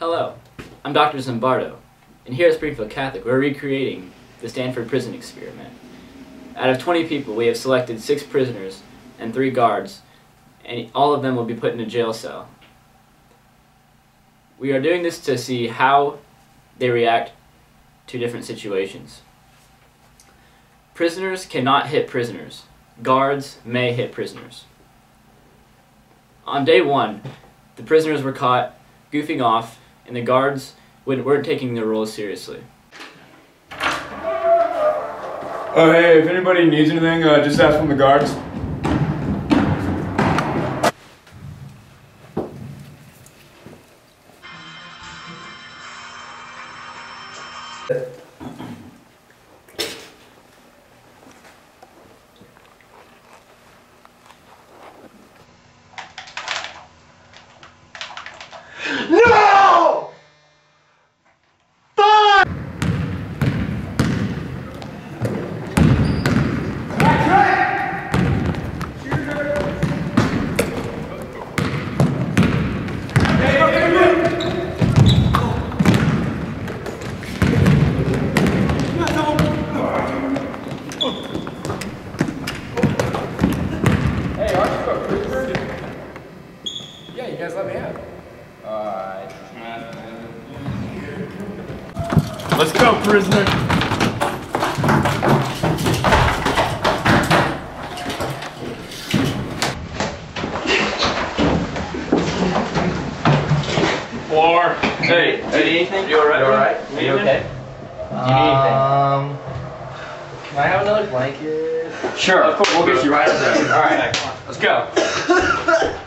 Hello, I'm Dr. Zimbardo, and here at Springfield Catholic, we're recreating the Stanford Prison Experiment. Out of 20 people, we have selected six prisoners and three guards, and all of them will be put in a jail cell. We are doing this to see how they react to different situations. Prisoners cannot hit prisoners. Guards may hit prisoners. On day one, the prisoners were caught goofing off, and the guards weren't taking their roles seriously. Oh, hey, if anybody needs anything, uh, just ask from the guards. No! Fuck! Hey, aren't you a prisoner? Yeah, you guys let me out. Alright. Let's go, prisoner. Four. Hey, Hey, anything? You alright? You alright? Are you okay? Do you need anything? Um, can I have another blanket? Sure. Of course, we'll get you right up there. Alright. Let's go.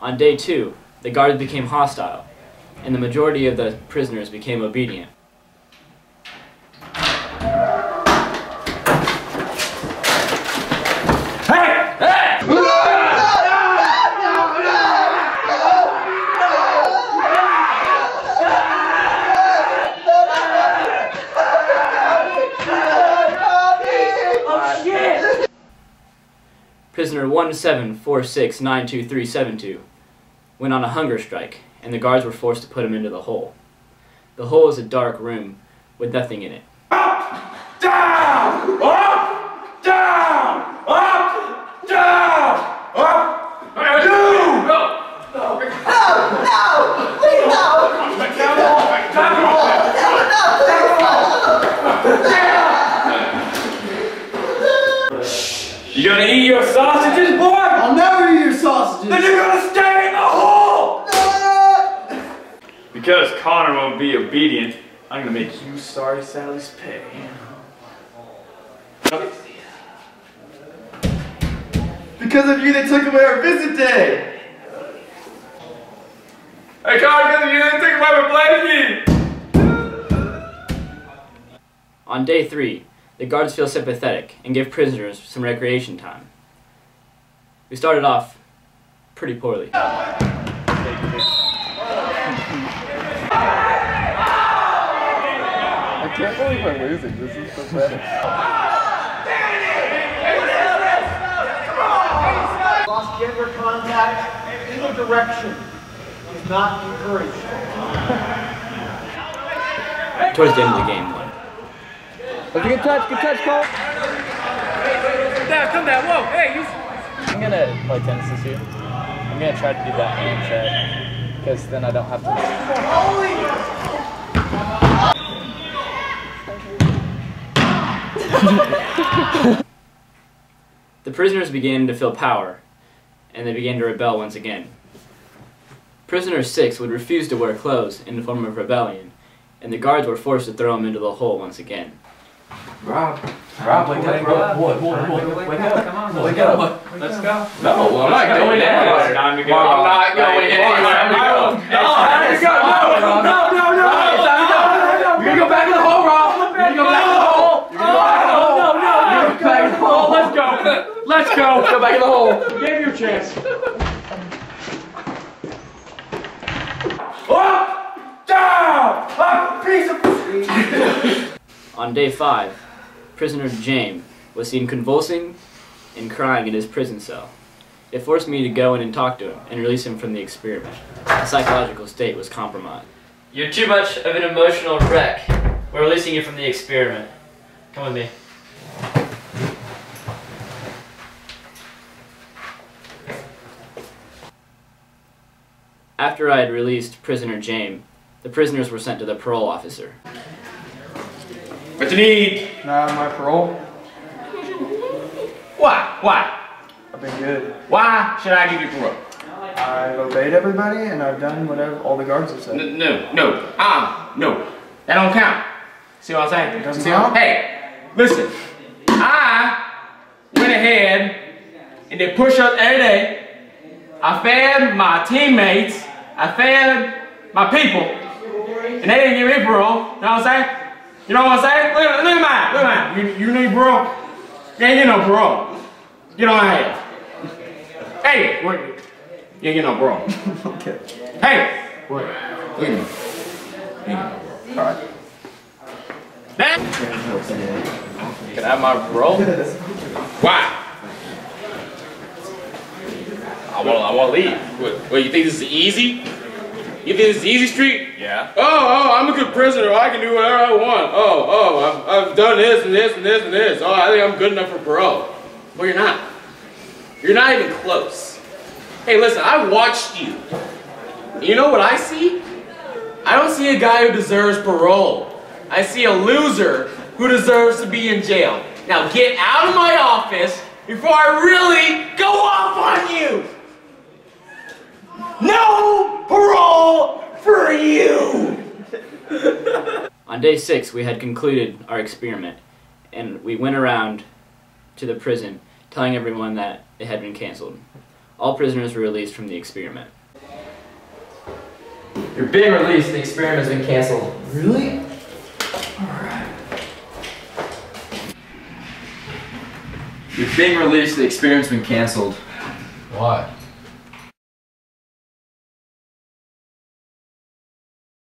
On day two, the guards became hostile, and the majority of the prisoners became obedient. Prisoner 174692372 went on a hunger strike, and the guards were forced to put him into the hole. The hole is a dark room with nothing in it. Up, Down! Up! Down! Up! Down! Up! You! You gonna eat your sausages, boy? I'll never eat your sausages! Then you're gonna stay in the hole! Because Connor won't be obedient, I'm gonna make you sorry Sally's pay. Because of you, they took away our visit day! Hey Connor, because of you didn't take away my blankie! On day three, the guards feel sympathetic and give prisoners some recreation time. We started off pretty poorly. I can't believe we're losing. This is pathetic. Lost gender contact, either direction is not encouraged. Towards the end of the game, one. That's a good touch, good touch, Cole. down, come down. Whoa, hey, you. I'm gonna play tennis this year. I'm gonna try to do that hand check. Because then I don't have to. The prisoners began to feel power, and they began to rebel once again. Prisoner 6 would refuse to wear clothes in the form of rebellion, and the guards were forced to throw him into the hole once again. Rob, Rob, wake up, Rob. What, what, what? Wake up, come on, wake up. Let's go. No, I'm not going anywhere. It's time. I'm not going anywhere. No, no, no, no, no, no. You're gonna go back in the hole, Rob. You're gonna go back in the hole. You're gonna go back in the hole. No, no, You're gonna go back in the hole. Let's go. Let's go. Go back in the hole. Gave you a chance. Up! Down! Up! Piece of... On day 5, prisoner James was seen convulsing and crying in his prison cell. It forced me to go in and talk to him and release him from the experiment. His psychological state was compromised. You're too much of an emotional wreck. We're releasing you from the experiment. Come with me. After I had released prisoner James, the prisoners were sent to the parole officer. What you need? Nah, my parole. Why? Why? I've been good. Why should I give you parole? I've obeyed everybody and I've done whatever all the guards have said. N- no, no, ah, no. That don't count. See what I'm saying? It Doesn't See count? Hey, listen. I went ahead and did push-ups every day. I fed my teammates. I fed my people. And they didn't give me parole. You know what I'm saying? You know what I'm saying? Look, at- look at mine. Look at mine. You, you need parole? You ain't get no parole. Get on ahead. Hey, wait. You ain't get no parole. okay. Hey! What? Look at me. Alright. That? Can I have my parole? Why? I want. I to leave. What? What? You think this is easy? You think this is easy street? Yeah. Oh, oh, I'm a good prisoner. I can do whatever I want. Oh, oh, I've, I've done this and this and this and this. Oh, I think I'm good enough for parole. Well, you're not. You're not even close. Hey, listen, I watched you. You know what I see? I don't see a guy who deserves parole. I see a loser who deserves to be in jail. Now get out of my office before I really go off on you! No parole for you! On day six, we had concluded our experiment, and we went around to the prison telling everyone that it had been canceled. All prisoners were released from the experiment. You're being released. The experiment's been canceled. Really? Alright. You're being released. The experiment's been canceled. Why?